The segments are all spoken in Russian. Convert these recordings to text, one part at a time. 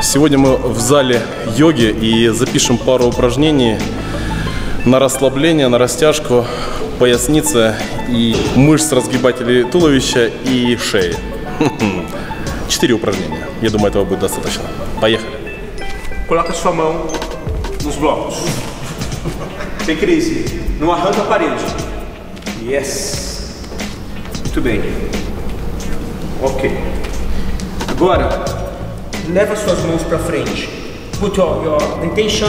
Сегодня мы в зале йоги и запишем пару упражнений на расслабление, на растяжку поясницы и мышц разгибателей туловища и шеи. Четыре упражнения. Я думаю, этого будет достаточно. Поехали. Coloca sua mão nos blocos. Sem crise. Não arranca a parede. Yes. Muito bem. Ok. Agora, leva suas mãos para frente. Put your, your intention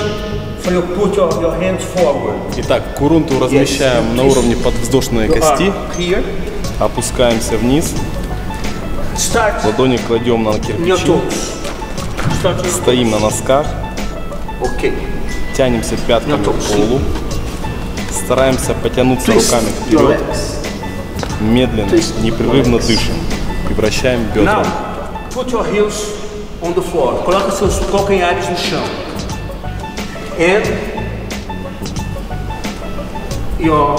for you put your, your hands forward. Итак, курунту размещаем на уровне подвздошной кости. here. Опускаемся вниз. Start Ладони кладем на кирпичи. Стоим на носках. Ok. Тянемся пятками к полу. Стараемся потянуться Twist руками вперед. Медленно, непрерывно дышим. И вращаем бедра. Now, put your heels on the floor. Coloca seus calcanhares no chão. And your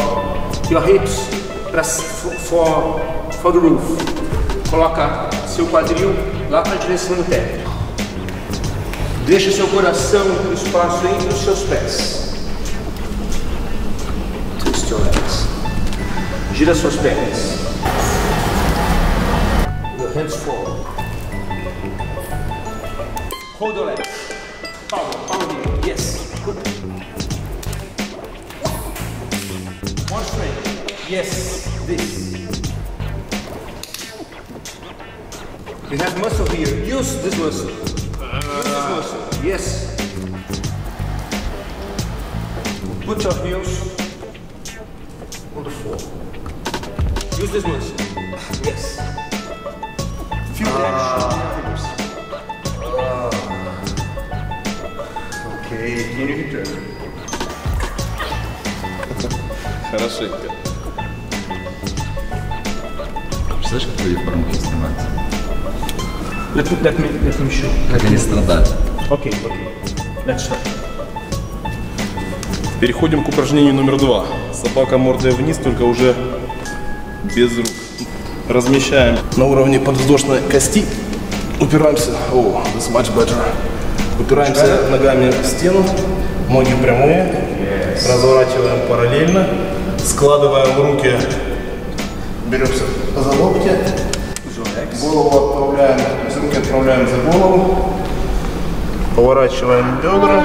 your hips pra, for, for the roof. Coloca seu quadril lá para a direção do teto. Deixa seu coração no espaço entre os seus pés. Twist your legs. Gira suas pernas. Your hands forward. Hold your legs. Power, power here. Yes. Good. One strength. Yes. This. You have muscle here. Use this muscle. Use this muscle. Yes. Put your heels on the floor. Use this muscle. Yes. Feel the ah. Хорошенько. Представляешь, как твои формы снимаются? Let me, let me, let me show. Как они страдают? Okay, okay. Let's start. Переходим к упражнению номер два. Собака мордой вниз, только уже без рук. Размещаем на уровне подвздошной кости. Упираемся. О, this much better. Упираемся ногами в стену. Ноги прямые. Разворачиваем параллельно. Складываем руки. Беремся за локти. Голову отправляем, руки отправляем за голову. Поворачиваем бедра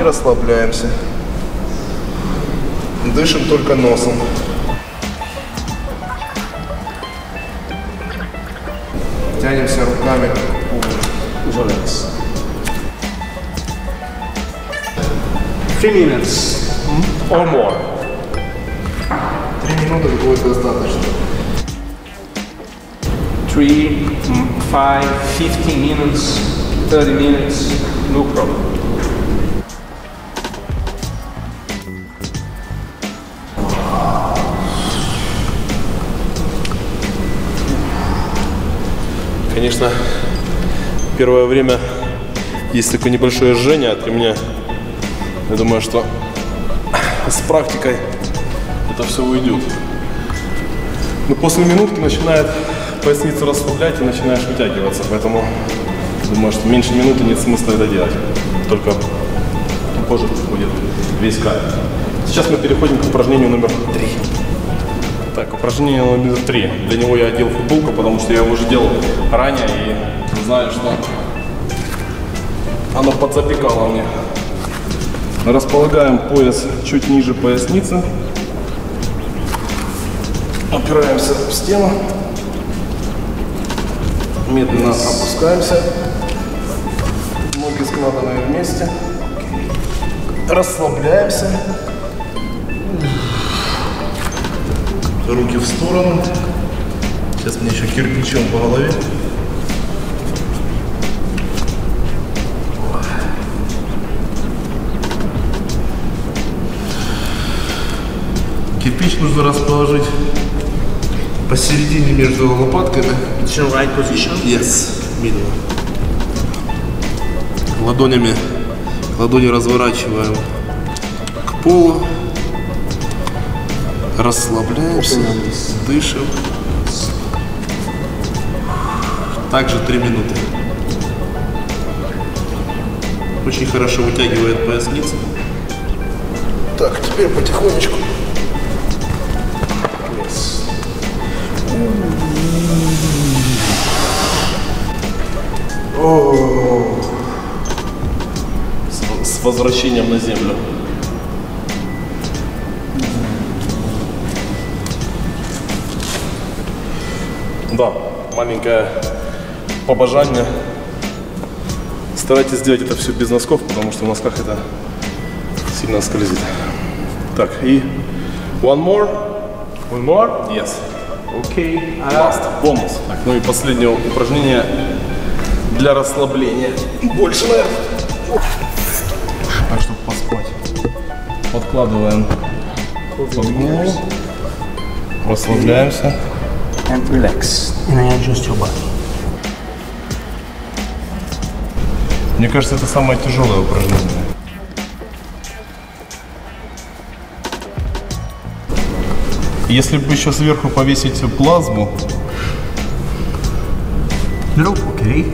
и расслабляемся. Дышим только носом. Тянемся руками к Three minutes or more. Три минуты будет достаточно. Three, mm, five, fifteen minutes, thirty minutes, no problem. Конечно, первое время есть такое небольшое жжение от ремня. Я думаю, что с практикой это все уйдет. Но после минутки начинает поясницу расслаблять и начинаешь вытягиваться. Поэтому думаю, что меньше минуты нет смысла это делать. Только позже будет весь кайф. Сейчас мы переходим к упражнению номер три. Так, упражнение номер три. Для него я одел футболку, потому что я его уже делал ранее и знаю, что оно подзапекало мне. Располагаем пояс чуть ниже поясницы. Опираемся в стену. Медленно опускаемся. Ноги складываем вместе. Расслабляемся. Руки в сторону. Сейчас мне еще кирпичом по голове. Кирпич нужно расположить посередине между лопатками. It's in right position. Yes, middle. Ладонями, ладони разворачиваем к полу. Расслабляемся, дышим. Также три минуты. Очень хорошо вытягивает поясницу. Так, теперь потихонечку. С, возвращением на землю. Да, маленькое побожание. Старайтесь сделать это все без носков, потому что в носках это сильно скользит. Так, и one more. One more? Yes. Okay. Last. Бонус. Так, ну и последнее упражнение для расслабления. Больше, наверное. Так, чтобы поспать. Подкладываем под голову. Расслабляемся. And relax. And I adjust your body. Мне кажется, это самое тяжелое упражнение. Если бы еще сверху повесить плазму, No, okay.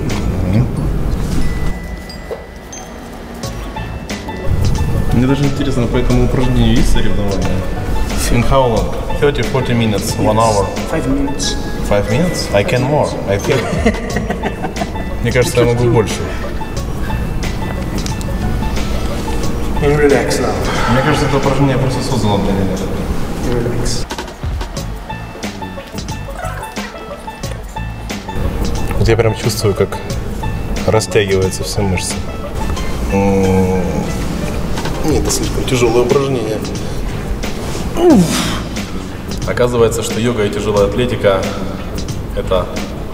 Мне даже интересно, по этому упражнению есть соревнования? In how long? 30-40 minutes, one hour. Five minutes. Five minutes? I can more, I feel. Мне кажется, я могу больше. And relax now. Мне кажется, это упражнение просто создано для меня. Relax. Вот я прям чувствую, как растягиваются все мышцы. Нет, это слишком тяжелое упражнение. Оказывается, что йога и тяжелая атлетика – это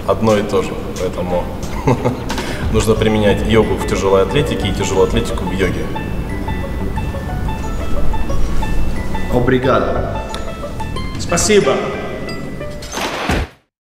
одно и то же. Поэтому нужно применять йогу в тяжелой атлетике и тяжелую атлетику в йоге. Obrigado. Спасибо.